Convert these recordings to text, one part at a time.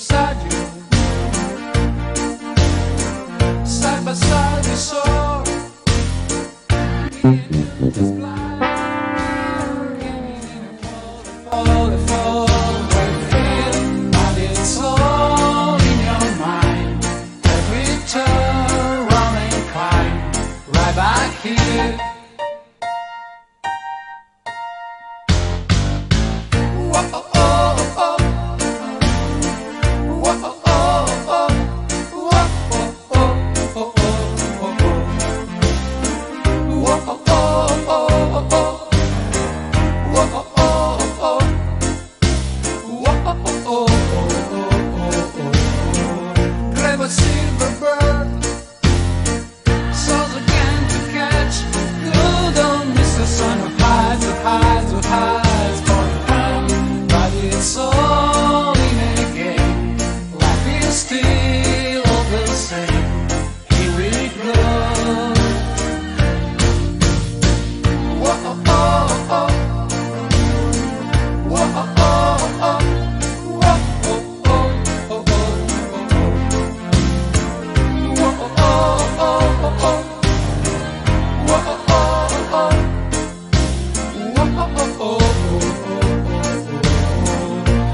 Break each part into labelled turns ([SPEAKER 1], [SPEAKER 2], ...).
[SPEAKER 1] Side by side we soar. We. Hides, hides, hides.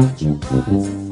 [SPEAKER 1] Thank you.